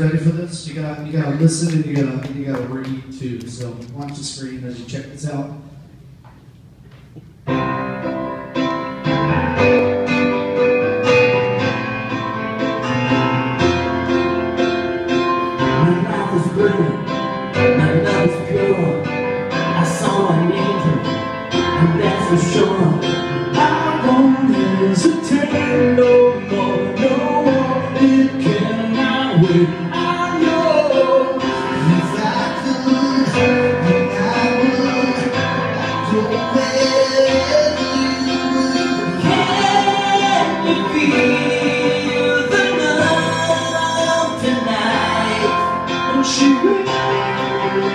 ready for this? You got you got to listen and you got to you got to read too. So watch the screen as you check this out.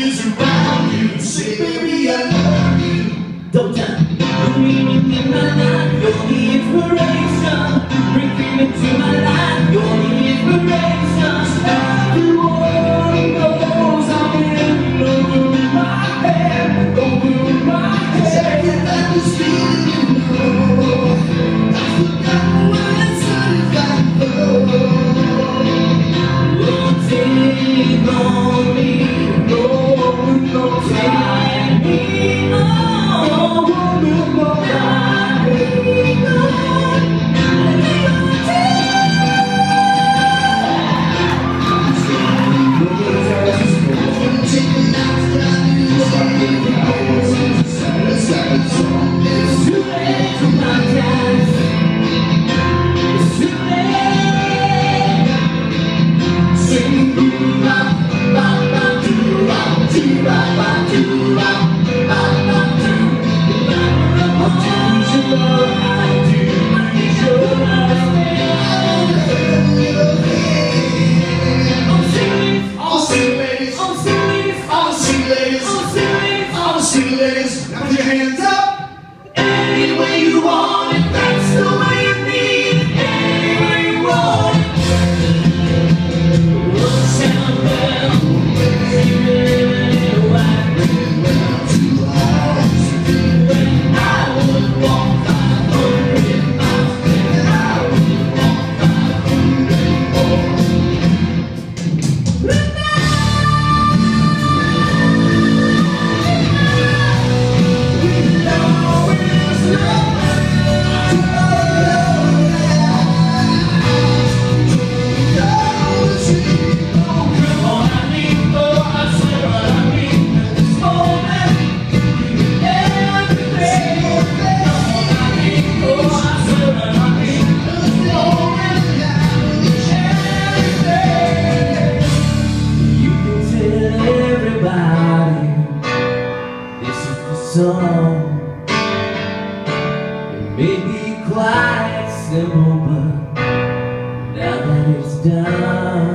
is around you. Say, baby, I love you. Don't tell me. Believing in my life, your inspiration. 와. song. It may be quite simple but now that it's done